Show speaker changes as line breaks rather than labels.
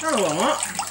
太冷了。